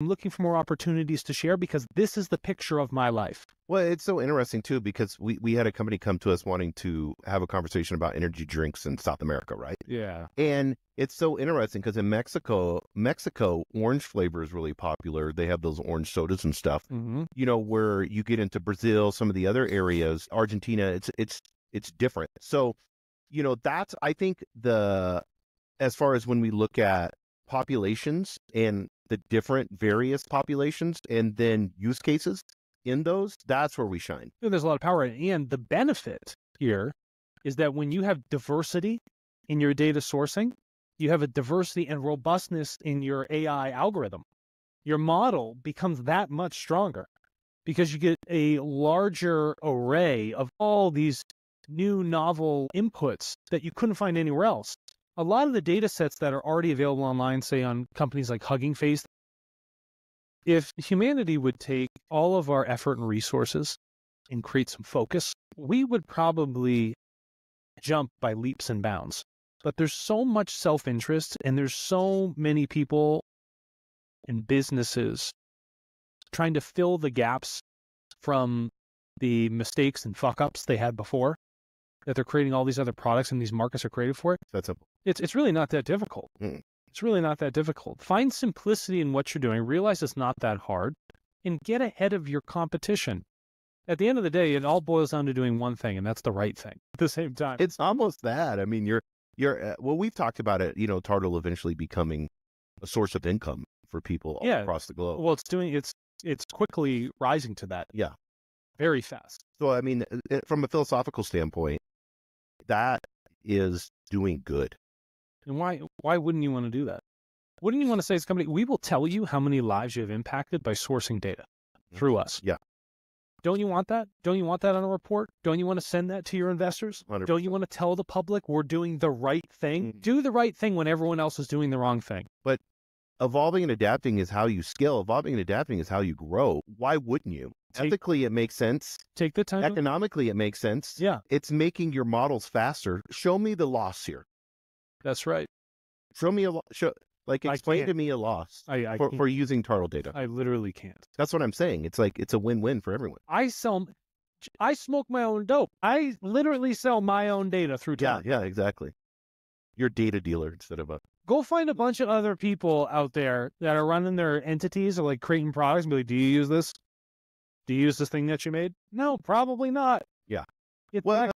I'm looking for more opportunities to share because this is the picture of my life. Well, it's so interesting too because we we had a company come to us wanting to have a conversation about energy drinks in South America, right? Yeah. And it's so interesting because in Mexico, Mexico orange flavor is really popular. They have those orange sodas and stuff. Mm-hmm. You know, where you get into Brazil, some of the other areas, Argentina, it's it's it's different. So, you know, that's I think the as far as when we look at populations and the different various populations and then use cases in those, that's where we shine. There's a lot of power. And the benefit here is that when you have diversity in your data sourcing, you have a diversity and robustness in your AI algorithm. Your model becomes that much stronger because you get a larger array of all these new novel inputs that you couldn't find anywhere else. A lot of the data sets that are already available online, say on companies like Hugging Face, if humanity would take all of our effort and resources and create some focus, we would probably jump by leaps and bounds. But there's so much self interest, and there's so many people and businesses trying to fill the gaps from the mistakes and fuck ups they had before that they're creating all these other products and these markets are created for it. That's a It's it's really not that difficult. Mm. It's really not that difficult. Find simplicity in what you're doing. Realize it's not that hard, and get ahead of your competition. At the end of the day, it all boils down to doing one thing, and that's the right thing. At the same time, it's almost that. I mean, you're you're uh, well, we've talked about it. You know, Tartle eventually becoming a source of income for people Yeah. across the globe. well, it's doing it's it's quickly rising to that. Yeah. very fast. So, I mean, uh, uh, from a philosophical standpoint, that is doing good. And why why wouldn't you want to do that? Wouldn't you want to say as a company, we will tell you how many lives you have impacted by sourcing data through us? Yeah. Don't you want that? Don't you want that on a report? Don't you want to send that to your investors? 100%. Don't you want to tell the public we're doing the right thing? Mm. Do the right thing when everyone else is doing the wrong thing. But evolving and adapting is how you scale. Evolving and adapting is how you grow. Why wouldn't you? Take- Ethically, it makes sense. Take the time. Economically, it makes sense. Yeah, It's making your models faster. Show me the loss here. That's right. Show me a lo- show, like explain to me a loss I I, for, for using Tartle data. I literally can't. That's what I'm saying. It's like it's a win-win for everyone. I sell. I smoke my own dope. I literally sell my own data through Yeah, yeah, exactly. You're a data dealer instead of a Go find a bunch of other people out there that are running their entities or like creating products and be like, do you use this? Do you use this thing that you made? No, probably not. Yeah. It's Well,